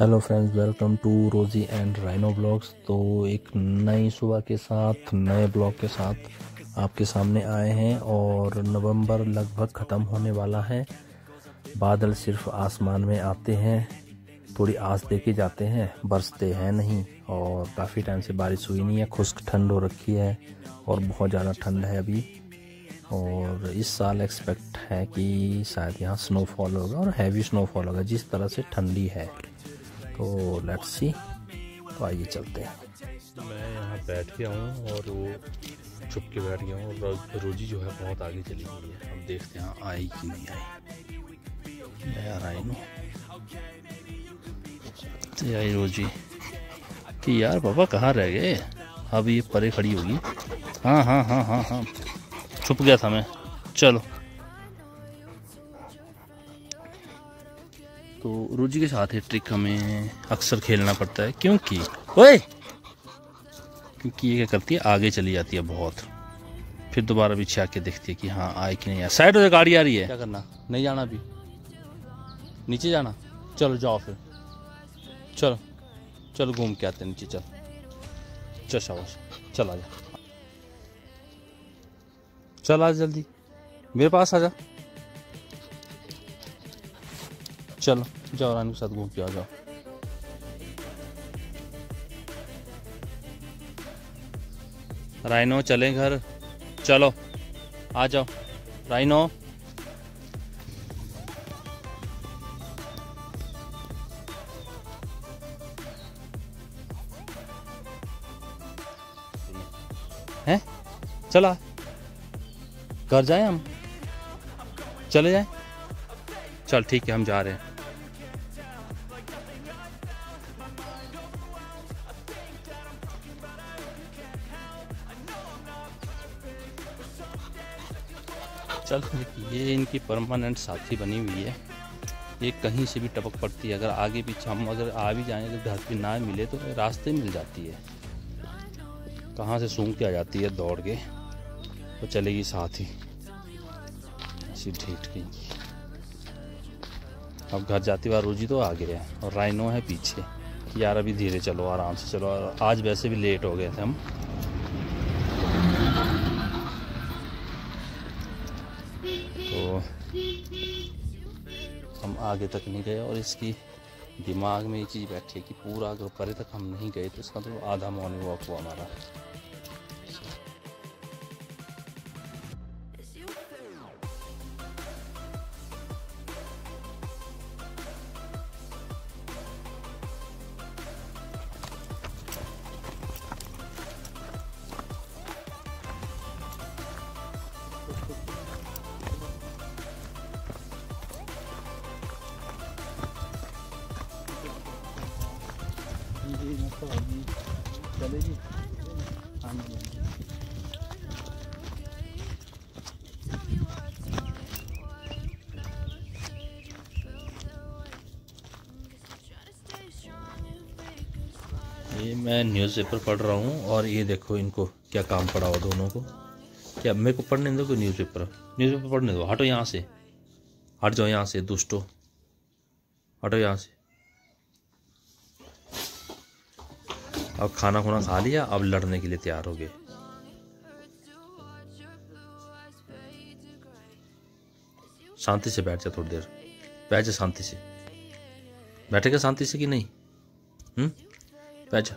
Hello friends welcome to Rosie and rhino blogs तो एक नई सुबह के साथ, नए ब्लॉग के साथ आपके सामने आए हैं और नवंबर लगभग ख़त्म होने वाला है। बादल सिर्फ़ आसमान में आते हैं, थोड़ी आस दे के जाते हैं, बरसते हैं नहीं और काफ़ी टाइम से बारिश हुई नहीं है, खुश्क ठंड हो रखी है और बहुत ज़्यादा ठंड है अभी। और इस साल एक्सपेक्ट है कि शायद यहाँ स्नोफॉल होगा और हैवी स्नोफॉल होगा, जिस तरह से ठंडी है। तो लेट्स सी तो आइए चलते हैं। मैं यहाँ बैठ गया हूँ और वो छुप के बैठ गया हूँ रोजी जो है बहुत आगे चली गई है। हम देखते हैं आई कि नहीं आई। यार आई नो तो आई रोजी। कि यार पापा कहाँ रह गए? अब ये परे खड़ी होगी। हाँ हाँ हाँ हाँ हाँ। छुप गया था मैं। चलो। तो रोजी के साथ ये ट्रिक हमें अक्सर खेलना पड़ता है। क्योंकि? ओए! क्योंकि ये क्या करती है? आगे चली जाती है बहुत। फिर दोबारा पीछे आके देखती है कि हाँ आए कि नहीं आए। साइड हो गाड़ी आ रही है। क्या करना? नहीं जाना अभी। नीचे जाना? चलो, जाओ फिर। चलो। चलो, घूम के आते नीचे, चल। चल, शाबाश। चल, आ जा। चल, आ जल्दी। मेरे पास आ जा। चलो, जाओ रानी के साथ घूम के आ जाओ। राइनो, चले घर। चलो, आ जाओ। राइनो। हैं? चला। घर जाए हम? चले जाए? चल, ठीक है, हम जा रहे हैं। चल, ये इनकी परमानेंट साथी बनी हुई है। ये कहीं से भी टपक पड़ती है। अगर आगे पीछे हम अगर आ भी जाएँ तो घर पे ना मिले तो रास्ते मिल जाती है। कहाँ से सूंघ के आ जाती है दौड़ के? तो चलेगी साथ। ही ऐसी ढीठ की। अब घर जाती बार रोजी तो आगे है और राइनो है पीछे। यार अभी धीरे चलो, आराम से चलो। आज वैसे भी लेट हो गए थे हम। हम आगे तक नहीं गए और इसकी दिमाग में ये चीज़ बैठी है कि पूरा अगर परे तक हम नहीं गए तो इसका तो आधा मॉर्निंग वॉक हुआ हमारा। And fake a ये मैं न्यूज़पेपर पढ़ रहा हूँ और ये देखो इनको क्या काम पड़ा हुआ दोनों को। क्या, मेरे को पढ़ने दो कोई न्यूज़पेपर न्यूज़पेपर पढ़ने दो। हटो यहाँ से। हट जाओ यहाँ से, दुष्टो। हटो यहाँ से। अब खाना खुना खा लिया, अब लड़ने के लिए तैयार हो गए। शांति से बैठ जा थोड़ी देर। बैठ जा शांति से। बैठेगा शांति से कि नहीं? हम्म? बैठ जा।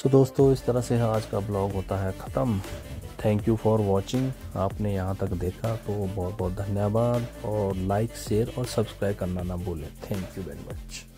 As so, सो दोस्तों इस तरह से आज का ब्लॉग होता है ख़त्म। थैंक यू फॉर वॉचिंग आपने यहाँ तक देखा तो बहुत बहुत धन्यवाद। और लाइक शेयर और सब्सक्राइब करना ना भूलें। Thank you very much